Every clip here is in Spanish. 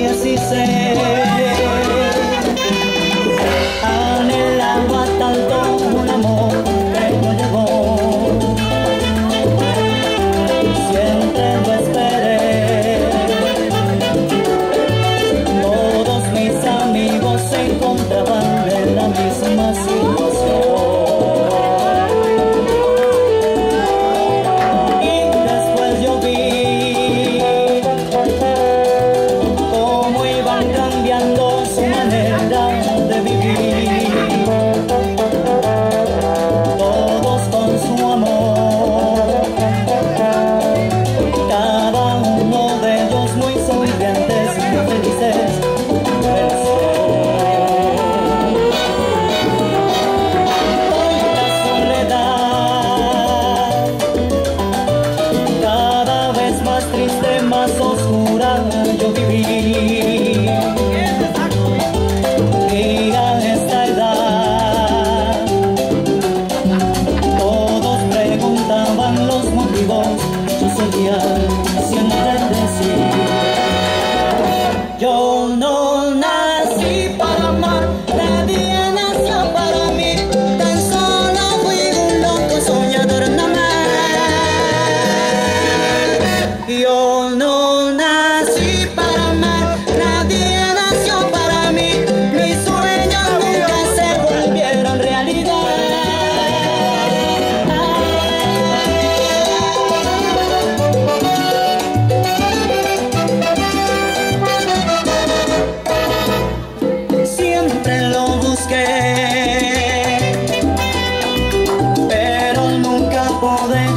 y así será. triste, más oscura yo viví. Y a esta edad, todos preguntaban los motivos, yo seguía siempre decir. Yo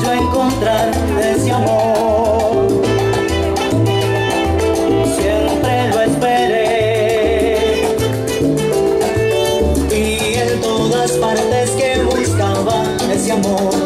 yo encontrar ese amor. Siempre lo esperé. Y en todas partes que buscaba ese amor.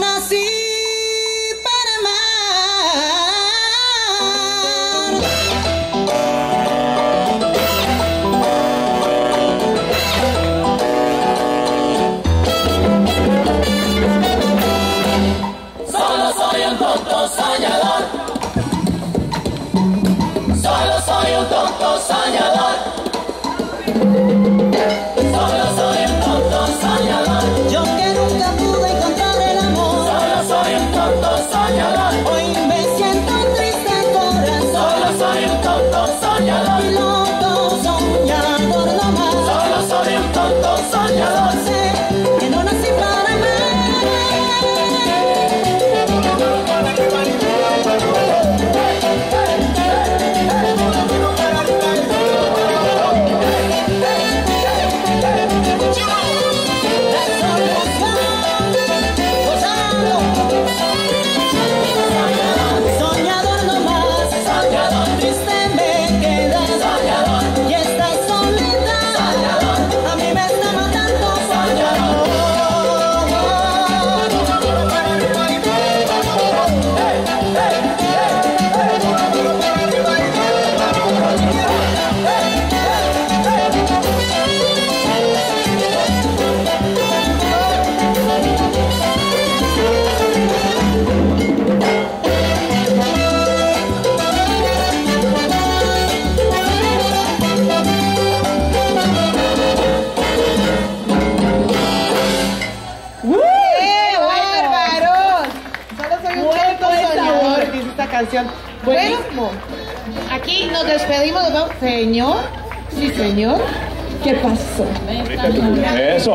nasci. Esta canción. Buenísimo. aquí nos despedimos. Señor, sí, señor. ¿Qué pasó? Eso.